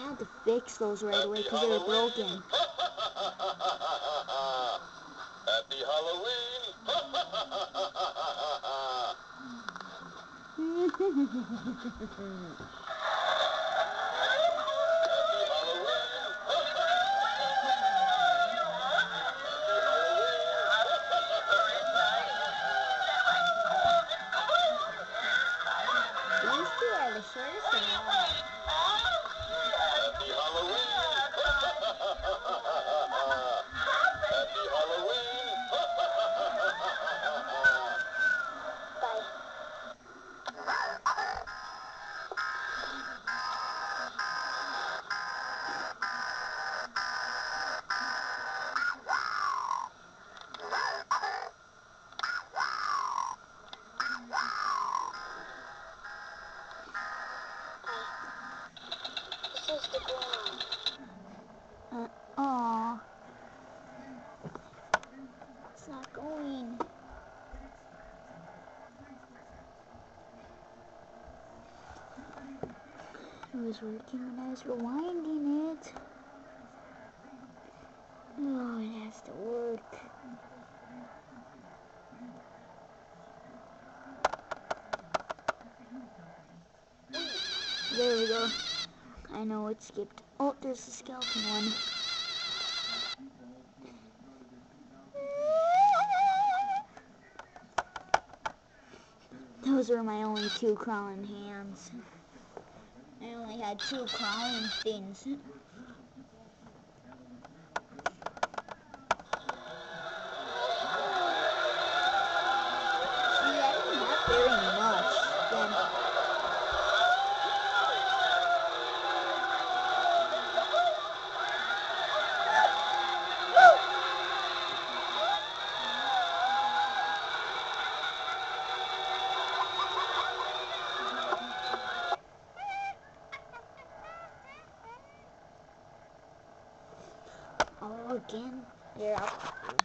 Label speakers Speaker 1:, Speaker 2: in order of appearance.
Speaker 1: I had to fix those right away because they were broken.
Speaker 2: Happy Halloween!
Speaker 1: It's not going. It was working when I was rewinding it. Oh, it has to work. There we go. I know it skipped. Oh, there's the skeleton one. Those were my only two crawling hands. I only had two crawling things. Oh, again. I'll